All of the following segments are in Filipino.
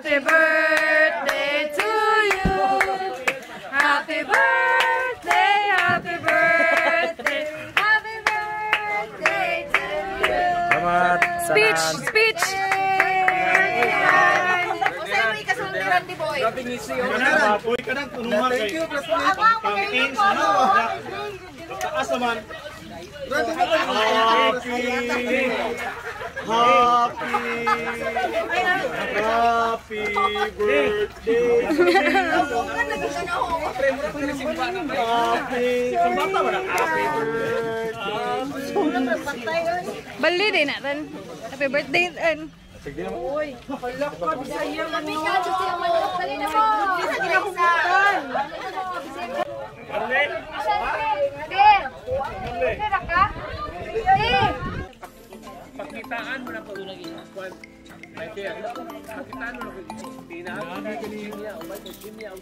Happy birthday to you. Happy birthday, happy birthday, happy birthday to you. Salamat. Speech, speech. Grabe ngisi oh. Apoy ka nang tunuman kay. Campaigns ano? Taas naman. Happy Happy. Happy birthday. Happy Sumbata ba na? Happy birthday Bali din natin. Happy birthday, and Pakitaan Pinaka niya o ba niya o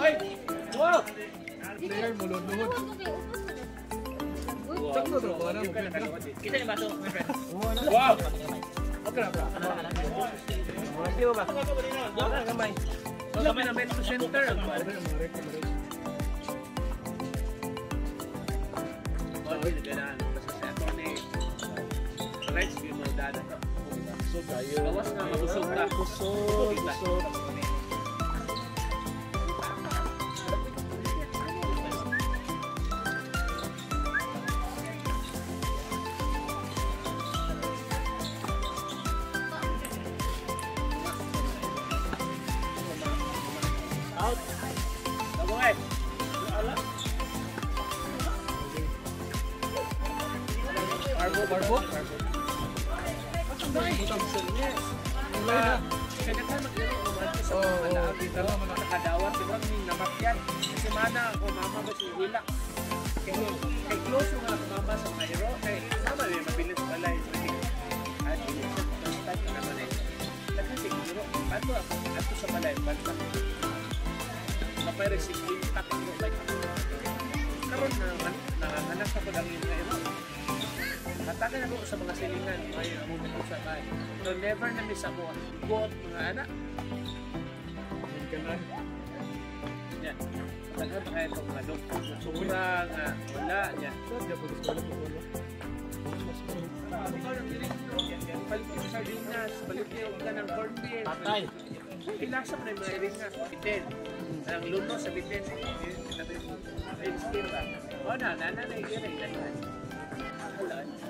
Oy! Wow! Kita ni baso, my friend. Wow! Okay na ba? Di ba ba? Wala kamay. Wala kamay na medical center. Oh, hindi ka na. Gawas na, mabusog ka. Busog, busog. Out. Sabay. Ala. Barbo, barbo. Barbo. Wala. Kaya ka maglaro naman sa mga malaag dito. Nakadawat, di ba? May namakyan. Si Mana o Mama ba si Hila? Kay kay close yung mga mama sa Cairo. Kay Mama rin, mabilis pala yung training. At bilis sa start na eh. Ato sa balay, banta. Kapay ako. Hatagan ako sa mga silingan, muna ko sa bahay. So never na miss ako. Buot mga anak. Yan. Tagal pa kaya itong mga doktor. Sura nga, wala. Yan. Ikaw nang dirin ko. Palit yung sardinas, palit yung ka ng corn beef. Patay. Ilasa mo na yung mga iringas. Bitin. Ang luno sa bitin. Ayun, spira. O na, nana na yung irin. Wala.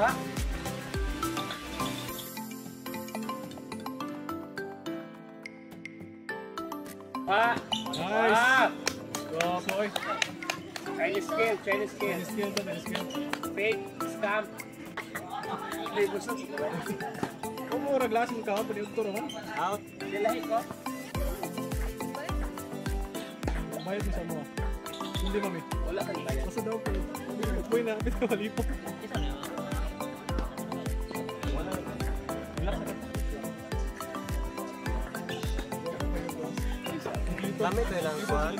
Ha? Pa! Nice. Pa! Wow, boy. Chinese scale, Chinese scale. Nice skill nice skill. Fake, scam. Hindi, gusto. Kung mo raglasin mo kahapon yung turo man. Out. Nilahi ko. Bayad mo sa mga. Hindi mami. Wala kang bayan. Basta daw ko. Uy na, bitaw malipok. Gamit mo lang kuhan.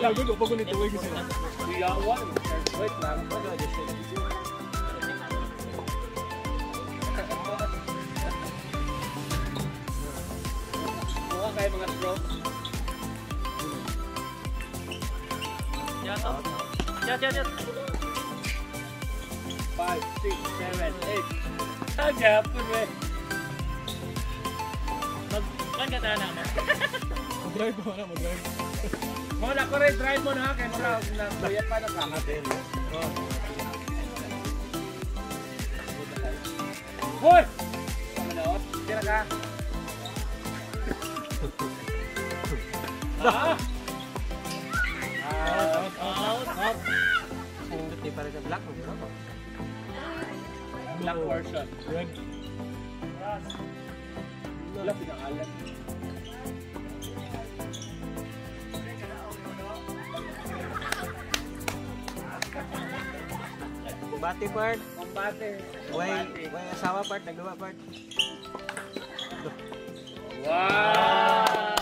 Ya, good. Pag ganito, wait kasi. Iyawan. Wait lang. Mukha kayo mga bro. Chat, chat, chat. 5, 6, 7, 8. Ah, gapon eh. Mag, kan ka tayo na mo. Mag-drive mo na, mag-drive. Mo na ko rin, drive mo na ha. Kaya mura, nagbayad pa nakakatin. Hoy! Kamalaot, tira ka. Ah! Ah! Out, out. Hindi pa rin sa black mo. Ano? Black version. Red. Wala pinakalan. Bati part. Combate. Way, way asawa part. Nagluwa part. Wow!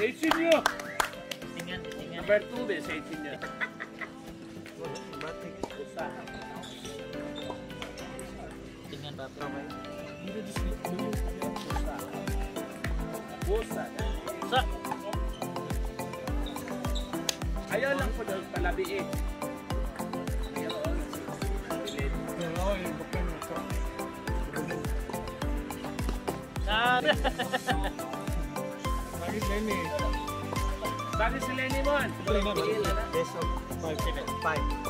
18 nyo! Tingnan, tingnan. Number 2 din sa 18 nyo. Bati. Busa. Tingnan pa. Okay. Busa. Busa. Sa. Ayaw lang po daw palabiin. Ayaw lang. Pilit. Kaya ako, yung baklan mo ito. Sa. Lagi sila yun eh. Sabi si Lenny Mon. Wala na, Pigil na. Best of Five.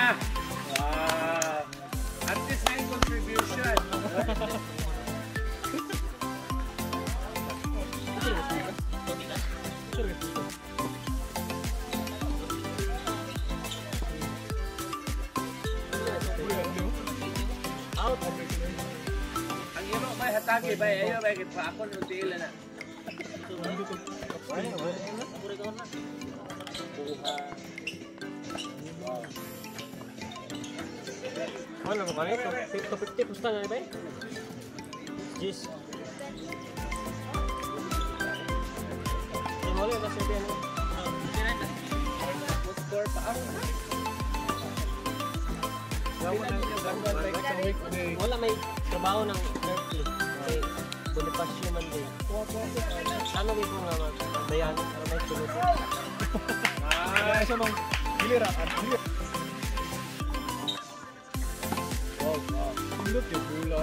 Ang imo may hatagi ba ayo ba kit pa ako nung tila na. Wala, wala. Puri ka na. Wala mo ba ito? 50-50 pusta na ba? Hindi mo rin, nasa yan. Score pa ako. Wala may trabaho ng earthly. May Bonifacio man din. Ano may kung naman? Bayanin para may tulog. Kaya siya mang gilira. Wow, wow. Pindot yung bula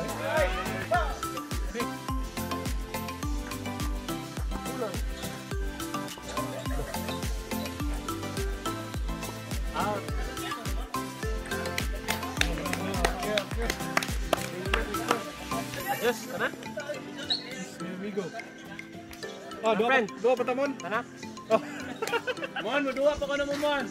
Terus, sana? Here we go. Oh, dua, friend. dua pertemuan. Sana. Oh. mohon berdua pokoknya mau mohon